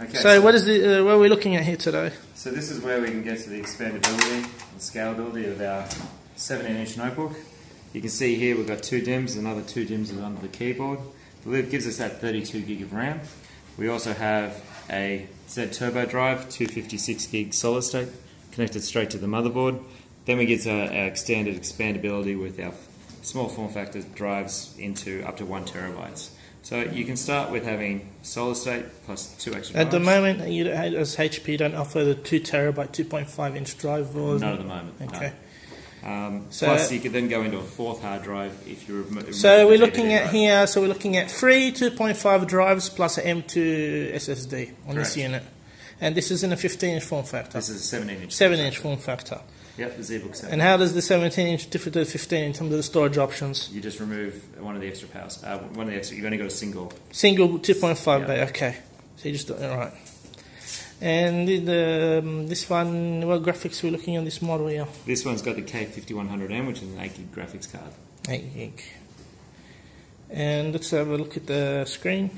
Okay, So what is the uh, what are we looking at here today? So this is where we can get to the expandability and scalability of our 17-inch notebook. You can see here we've got two DIMMs, another two DIMMs is under the keyboard. The lid gives us that 32 gig of RAM. We also have a Z Turbo drive, 256 gig solid state, connected straight to the motherboard. Then we get our, our extended expandability with our small form factor drives into up to one terabytes. So you can start with having solid state plus two extra At the moment, you don't- as HP don't offer the two terabyte, two point five inch drive. Or Not at the moment. no. Okay. Um, So- plus, you could then go into a fourth hard drive if you remove. So we're looking at drive. here. So we're looking at three 2.5 drives plus an M.2 SSD on this unit, and this is in a 15 inch form factor, This is a 17 inch. 7 inch form factor. Yep, the ZBook 7. And how does the 17 inch differ to the 15 in terms of the storage options? you just remove one of the extra powers. Uh, one of the extra. You've only got a single. Single 2.5 Yeah. bay. Okay, so you just all right. And the, the, um, this one, what graphics we're looking on this model here? This one's got the K5100M, which is an 8 gig graphics card. 8 gig. And let's have a look at the screen.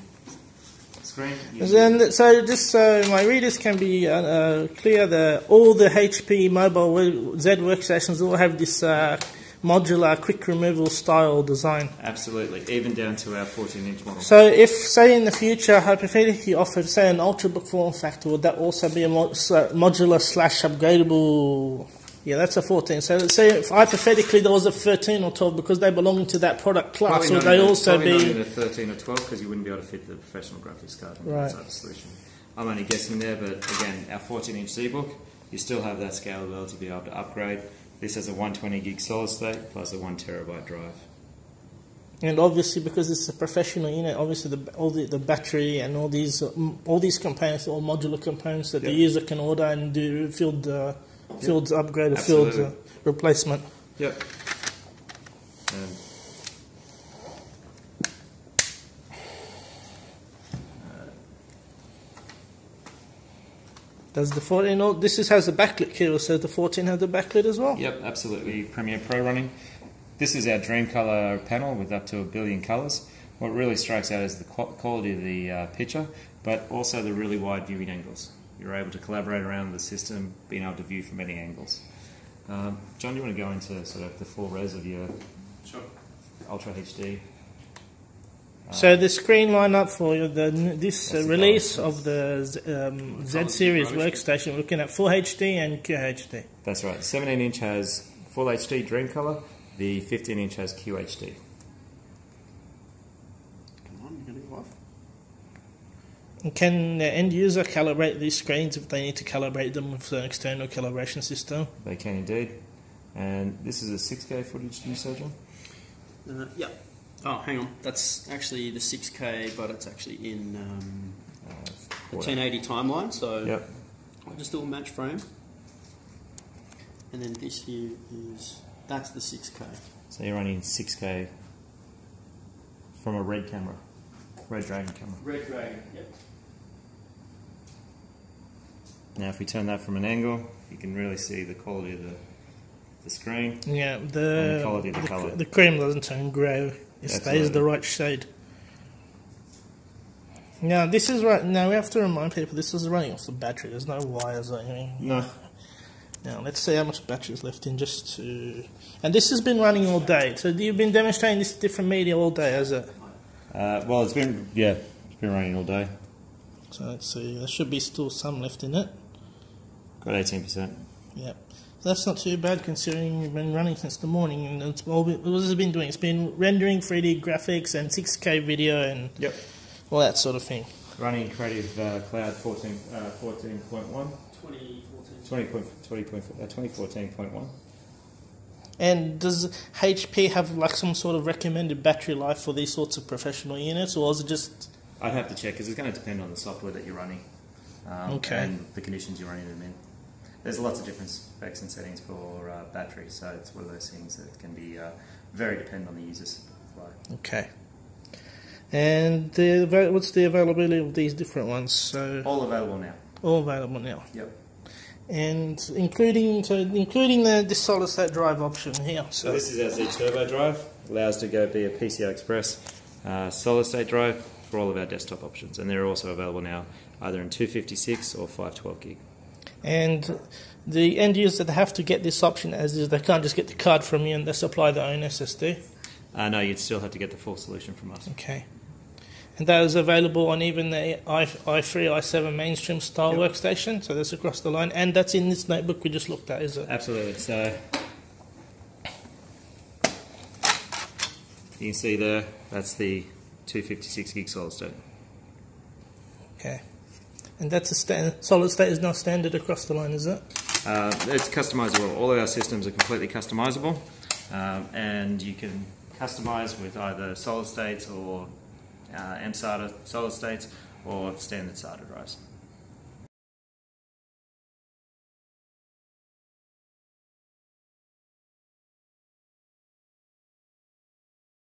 Screen. then, so just so my readers can be uh, uh, clear, the all the HP mobile Z workstations all have this uh, modular quick removal style design. Absolutely, even down to our 14 inch model. So if, say, in the future, hypothetically offered, say, an ultrabook form factor, would that also be a modular slash upgradable? Yeah, that's a 14. So let's say if hypothetically there was a 13 or 12 because they belong to that product class, Probably would they in also not be? in a 13 or 12 because you wouldn't be able to fit the professional graphics card on Right. that type of solution. I'm only guessing there, but again, our 14 inch ZBook, you still have that scalability to be able to upgrade. This has a 120 gig solid state plus a 1 terabyte drive. And obviously, because it's a professional unit, obviously the, all the, the battery and all these uh, all these components, all modular components that the user can order and do field uh, field upgrade or field uh, replacement. Yep. Um, Does the 14? al- This is, has a backlit here, so the 14 has the backlit as well. Yep, absolutely. Premiere Pro running. This is our DreamColor panel with up to a billion colors. What really strikes out is the quality of the uh, picture, but also the really wide viewing angles. You're able to collaborate around the system, being able to view from many angles. Um, John, do you want to go into sort of the full res of your sure. Ultra HD? So the screen lineup for the this uh, That's the release of the Z, um, Z series workstation, we're looking at Full HD and QHD. That's right. 17 inch has full HD DreamColor. The 15 inch has QHD. Come on, you're gonna go off. And Can the end user calibrate these screens if they need to calibrate them with an external calibration system? They can indeed. And this is a 6K footage you said, John? Uh, yeah. Oh, hang on. That's actually the 6K, but it's actually in um, Uh, the 1080 timeline. So Yep. I'll just do a match frame. And then this here is that's the 6K. So you're running 6K from a red camera, RED Dragon camera. Red Dragon. Yep. Now, if we turn that from an angle, you can really see the quality of the, the screen. Yeah, And the the quality of the the, colour. the cream doesn't turn grey; it stays Absolutely. the right shade. Now this is right. Now we have to remind people this is running off the battery. There's no wires or anything. No. Now let's see how much battery is left in just to. And this has been running all day. So you've been demonstrating this different media all day, has it? Uh, well, it's been yeah, it's been running all day. So let's see. There should be still some left in it. Got 18%. Yep. So that's not too bad considering you've been running since the morning and it's all been, what has it been doing? It's been rendering 3D graphics and 6K video and Yep. all that sort of thing. Running Creative uh, Cloud 14, uh, 14.1, 2014. 20, point- 20, point- uh, 2014.1. And does HP have like some sort of recommended battery life for these sorts of professional units or is it just I'd have to check because it's going to depend on the software that you're running um, Okay. and the conditions you're running them in. There's lots of different specs and settings for uh, battery, so it's one of those things that can be uh, very dependent on the user's flow. okay? And the what's the availability of these different ones? So All available now. all available now, Yep. And including so including the, the solid state drive option here. So this is our Z Turbo drive. Allows to go be a PCI Express uh, solid state drive, for all of our desktop options, and they're also available now either in 256 or 512 gig. And the end user that have to get this option as is, they can't just get the card from you and they supply their own SSD. Uh, no, you'd still have to get the full solution from us. Okay. And that is available on even the i i3, i7 mainstream style Yep. workstation. So that's across the line. And that's in this notebook we just looked at, is it? Absolutely. So you can see there, that's the 256 gig solid state. Okay. And that's a sta- solid state is now standard across the line, is it? Uh, it's customizable. All of our systems are completely customizable, um, and you can customize with either solid states or uh, MSATA solid states or standard SATA drives.